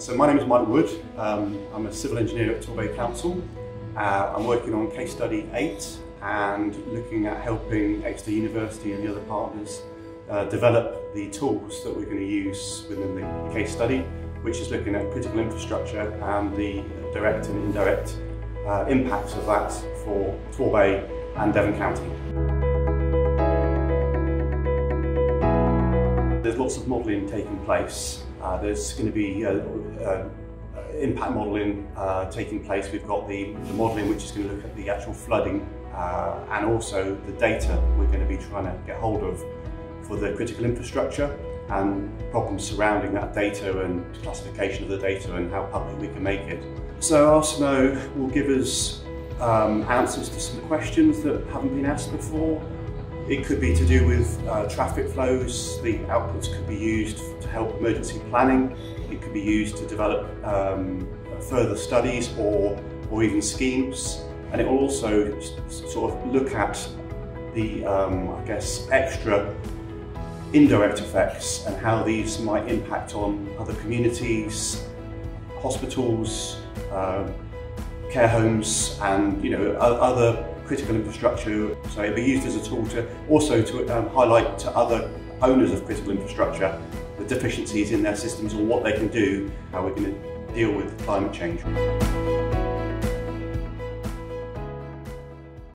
So my name is Mike Wood. Um, I'm a civil engineer at Torbay Council. Uh, I'm working on case study 8 and looking at helping Exeter University and the other partners uh, develop the tools that we're going to use within the case study, which is looking at critical infrastructure and the direct and indirect uh, impacts of that for Torbay and Devon County. There's lots of modelling taking place. Uh, there's going to be uh, uh, impact modelling uh, taking place. We've got the, the modelling which is going to look at the actual flooding uh, and also the data we're going to be trying to get hold of for the critical infrastructure and problems surrounding that data and classification of the data and how public we can make it. So ARSINOE will give us um, answers to some questions that haven't been asked before. It could be to do with uh, traffic flows. The outputs could be used to help emergency planning. It could be used to develop um, further studies or, or even schemes. And it will also sort of look at the, um, I guess, extra indirect effects and how these might impact on other communities, hospitals, uh, care homes and you know other critical infrastructure. So it'll be used as a tool to also to um, highlight to other owners of critical infrastructure the deficiencies in their systems or what they can do, how we're going to deal with climate change.